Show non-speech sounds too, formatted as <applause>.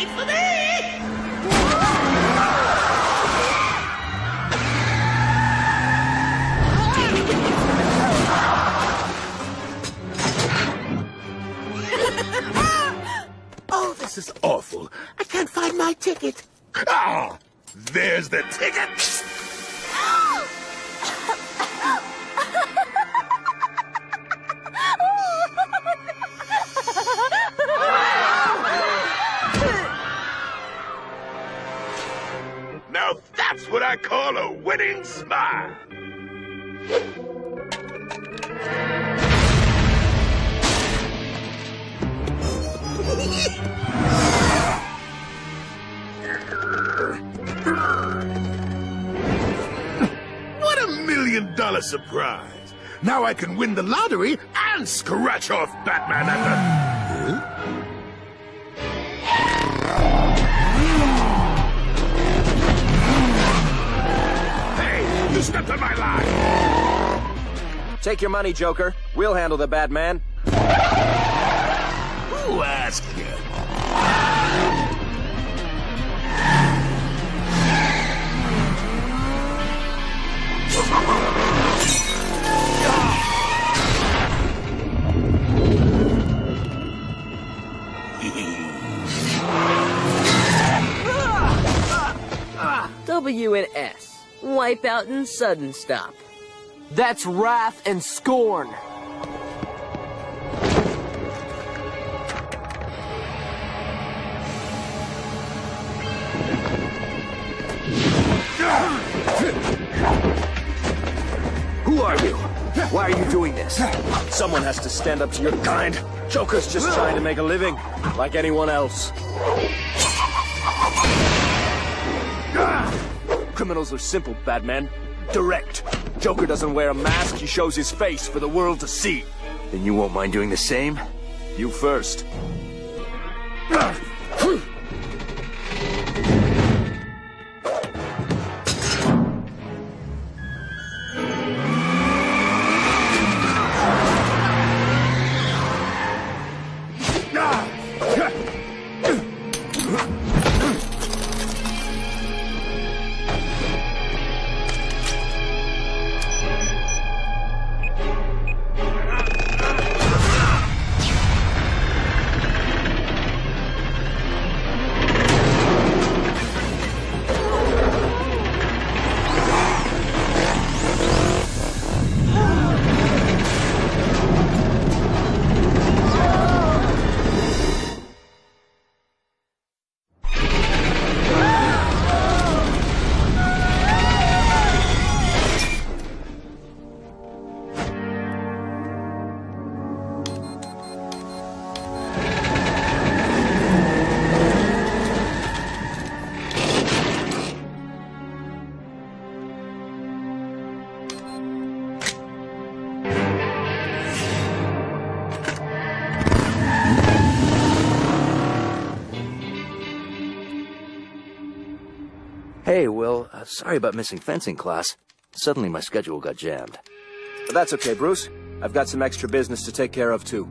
wait for me! <laughs> oh, this is awful. I can't find my ticket. Ah! There's the ticket! That's what I call a winning smile. <laughs> What a million dollar surprise! Now I can win the lottery and scratch off Batman at the. You stepped on my line! Take your money, Joker. We'll handle the bad man. Who asked you? W and S. Wipeout and sudden stop. That's wrath and scorn. Who are you? Why are you doing this? Someone has to stand up to your kind. Joker's just trying to make a living, like anyone else. Criminals are simple, Batman. Direct. Joker doesn't wear a mask, he shows his face for the world to see. Then you won't mind doing the same? You first. <laughs> Hey, Will, uh, sorry about missing fencing class. Suddenly my schedule got jammed. But that's okay, Bruce. I've got some extra business to take care of, too.